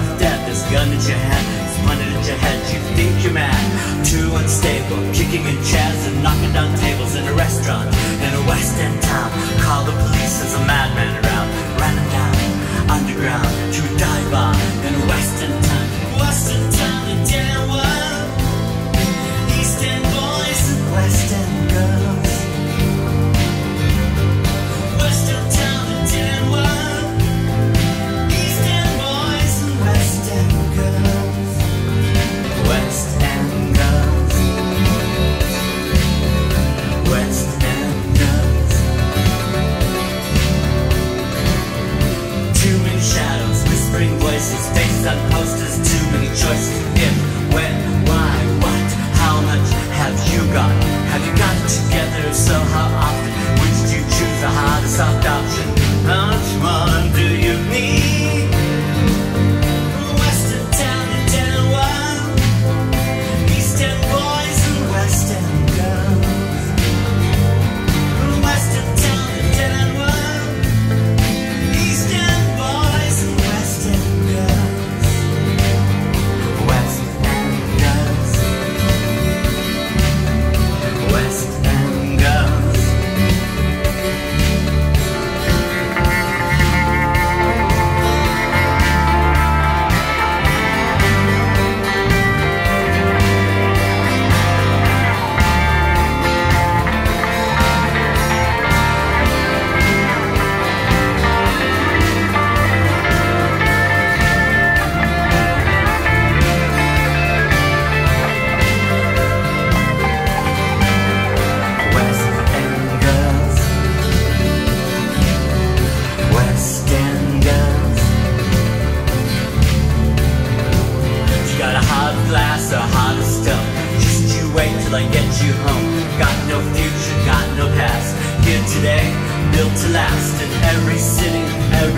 of death. Gun in your hand, this money in your head, you think you're mad. Too unstable, kicking in chairs and knocking down tables. posters, too many choices. the hottest stuff Just you wait till I get you home. Got no future, got no past. Here today, built to last In every city, every